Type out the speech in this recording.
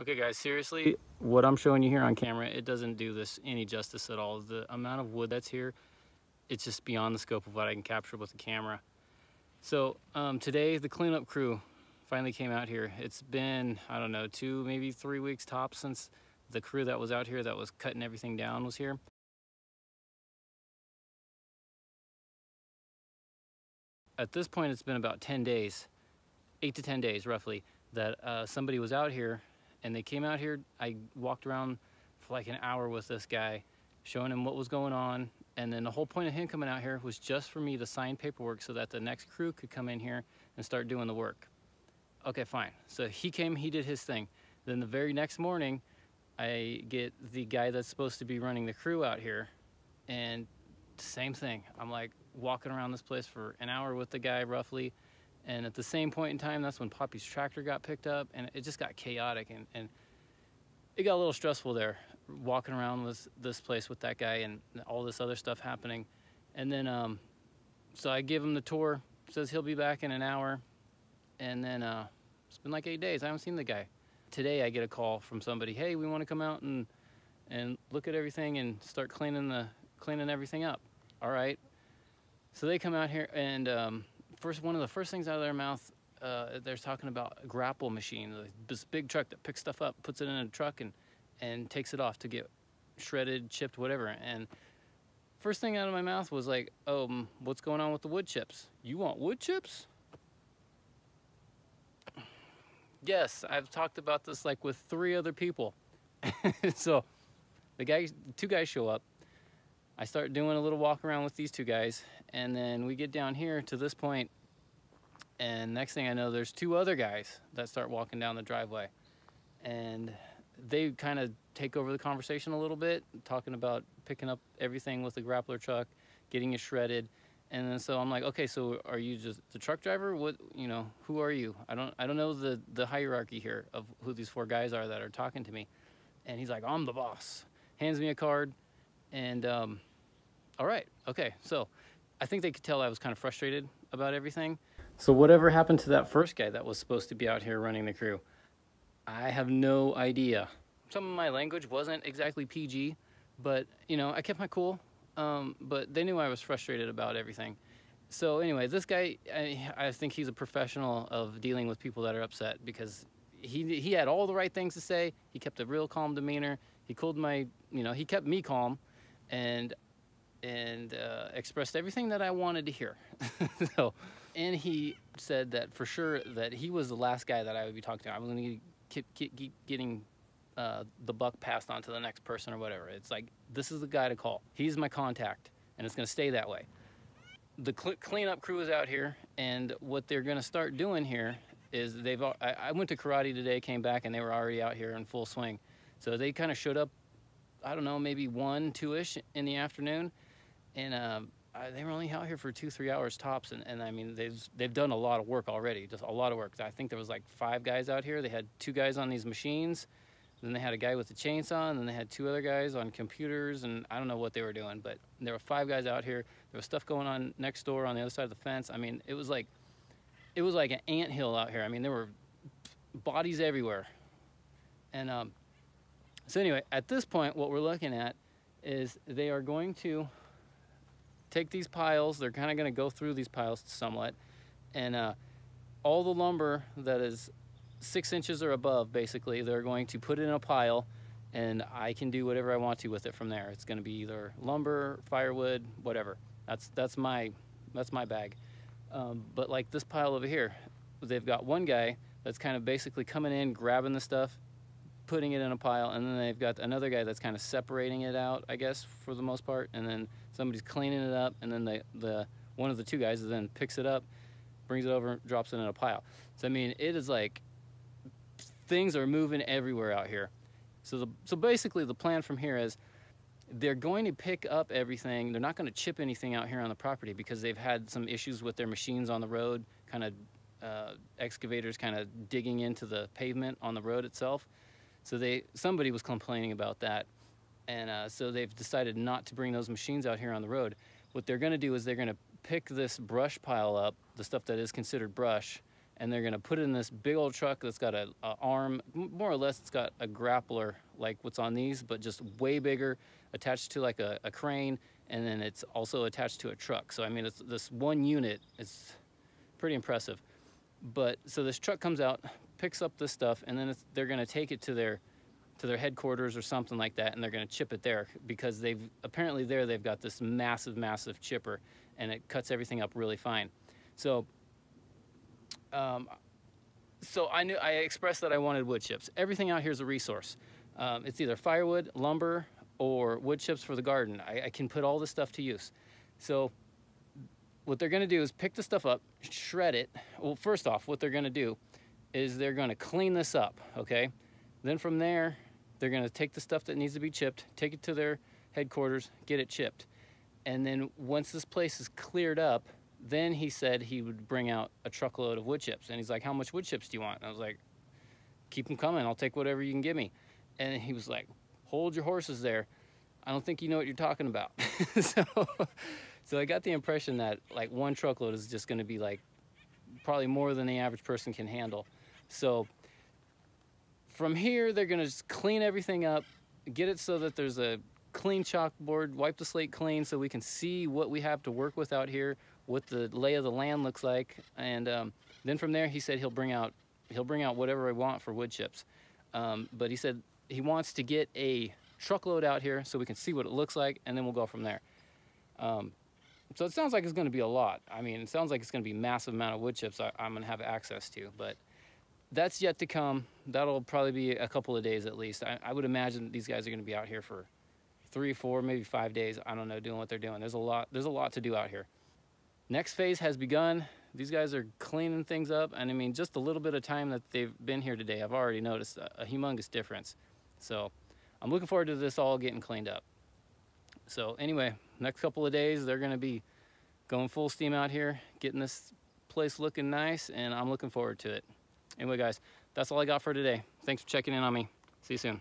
Okay guys, seriously, what I'm showing you here on camera, it doesn't do this any justice at all. The amount of wood that's here, it's just beyond the scope of what I can capture with the camera. So um, today, the cleanup crew finally came out here. It's been, I don't know, two, maybe three weeks tops since the crew that was out here that was cutting everything down was here. At this point, it's been about 10 days, eight to 10 days roughly, that uh, somebody was out here and they came out here. I walked around for like an hour with this guy, showing him what was going on. And then the whole point of him coming out here was just for me to sign paperwork so that the next crew could come in here and start doing the work. Okay, fine. So he came, he did his thing. Then the very next morning, I get the guy that's supposed to be running the crew out here, and same thing. I'm like walking around this place for an hour with the guy roughly, and at the same point in time, that's when Poppy's tractor got picked up, and it just got chaotic, and, and it got a little stressful there, walking around with this place with that guy and all this other stuff happening. And then, um, so I give him the tour, says he'll be back in an hour, and then uh, it's been like eight days. I haven't seen the guy. Today I get a call from somebody, hey, we want to come out and and look at everything and start cleaning the cleaning everything up. All right. So they come out here and um, first one of the first things out of their mouth, uh, they're talking about a grapple machine, this big truck that picks stuff up, puts it in a truck, and and takes it off to get shredded, chipped, whatever. And first thing out of my mouth was like, um, what's going on with the wood chips? You want wood chips? Yes, I've talked about this like with three other people. so the guys, two guys show up. I start doing a little walk around with these two guys, and then we get down here to this point, and next thing I know, there's two other guys that start walking down the driveway, and they kind of take over the conversation a little bit, talking about picking up everything with the grappler truck, getting it shredded, and then so I'm like, okay, so are you just the truck driver? What you know? Who are you? I don't I don't know the the hierarchy here of who these four guys are that are talking to me, and he's like, I'm the boss. Hands me a card, and um, all right, okay. So I think they could tell I was kind of frustrated about everything. So whatever happened to that first guy that was supposed to be out here running the crew, I have no idea. Some of my language wasn't exactly PG, but you know, I kept my cool. Um, but they knew I was frustrated about everything. So anyway, this guy, I, I think he's a professional of dealing with people that are upset because he he had all the right things to say. He kept a real calm demeanor. He cooled my, you know, he kept me calm, and and uh, expressed everything that I wanted to hear. so, and he said that for sure that he was the last guy that I would be talking to. I was going to keep, keep, getting uh, the buck passed on to the next person or whatever. It's like this is the guy to call. He's my contact, and it's going to stay that way. The cl cleanup crew is out here, and what they're going to start doing here is they've. I, I went to karate today, came back, and they were already out here in full swing. So they kind of showed up. I don't know, maybe one, two-ish in the afternoon and uh, they were only out here for two, three hours tops, and, and I mean they've they've done a lot of work already, just a lot of work. I think there was like five guys out here. They had two guys on these machines, then they had a guy with a chainsaw, and then they had two other guys on computers, and I don't know what they were doing, but there were five guys out here. There was stuff going on next door on the other side of the fence. I mean, it was like it was like an ant hill out here. I mean, there were bodies everywhere, and um, so anyway, at this point, what we're looking at is they are going to take these piles, they're kind of going to go through these piles somewhat, and uh, all the lumber that is six inches or above, basically, they're going to put in a pile, and I can do whatever I want to with it from there. It's going to be either lumber, firewood, whatever. That's that's my that's my bag. Um, but like this pile over here, they've got one guy that's kind of basically coming in, grabbing the stuff, putting it in a pile, and then they've got another guy that's kind of separating it out, I guess, for the most part, and then somebody's cleaning it up, and then the, the one of the two guys then picks it up, brings it over, drops it in a pile. So I mean, it is like things are moving everywhere out here. So the, so basically, the plan from here is they're going to pick up everything. They're not going to chip anything out here on the property because they've had some issues with their machines on the road, kind of uh, excavators kind of digging into the pavement on the road itself. So they somebody was complaining about that and uh, so they've decided not to bring those machines out here on the road. What they're going to do is they're going to pick this brush pile up, the stuff that is considered brush, and they're gonna put it in this big old truck that's got a, a arm, more or less it's got a grappler like what's on these, but just way bigger, attached to like a, a crane, and then it's also attached to a truck. So I mean, it's this one unit, it's pretty impressive. But so this truck comes out, picks up this stuff, and then they're gonna take it to their to their headquarters or something like that, and they're gonna chip it there because they've apparently there they've got this massive, massive chipper, and it cuts everything up really fine. So um, so I knew I expressed that I wanted wood chips. Everything out here is a resource. Um, it's either firewood, lumber, or wood chips for the garden. I, I can put all this stuff to use. So what they're gonna do is pick the stuff up, shred it. Well, first off, what they're gonna do is they're gonna clean this up, okay? Then from there, they're gonna take the stuff that needs to be chipped, take it to their headquarters, get it chipped. And then once this place is cleared up, then he said he would bring out a truckload of wood chips. And he's like, how much wood chips do you want? And I was like, keep them coming. I'll take whatever you can give me. And he was like, hold your horses there. I don't think you know what you're talking about. so, so I got the impression that like one truckload is just going to be like probably more than the average person can handle. So from here, they're to just clean everything up, get it so that there's a clean chalkboard, wipe the slate clean so we can see what we have to work with out here what the lay of the land looks like, and um, then from there he said he'll bring out he'll bring out whatever I want for wood chips. Um, but he said he wants to get a truckload out here so we can see what it looks like, and then we'll go from there. Um, so it sounds like it's going to be a lot. I mean, it sounds like it's going to be massive amount of wood chips I, am going to have access to, but that's yet to come. That'll probably be a couple of days at least. I, I would imagine these guys are going to be out here for three, four, maybe five days. I don't know, doing what they're doing. There's a lot. There's a lot to do out here. Next phase has begun. These guys are cleaning things up. And I mean, just a little bit of time that they've been here today, I've already noticed a, a humongous difference. So I'm looking forward to this all getting cleaned up. So anyway, next couple of days, they're gonna be going full steam out here, getting this place looking nice, and I'm looking forward to it. Anyway, guys, that's all I got for today. Thanks for checking in on me. See you soon.